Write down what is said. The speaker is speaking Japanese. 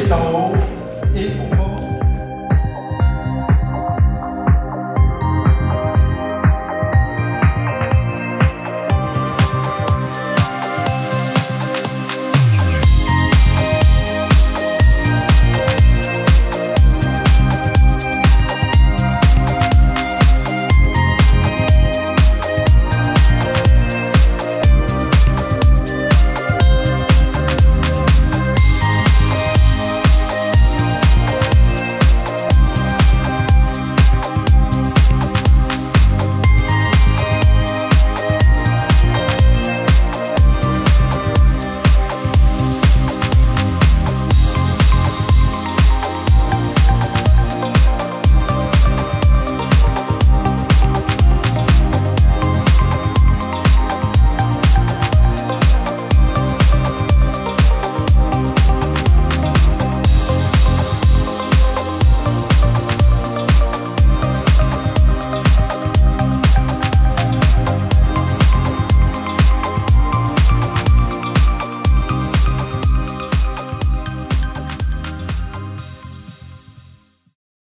est en haut et on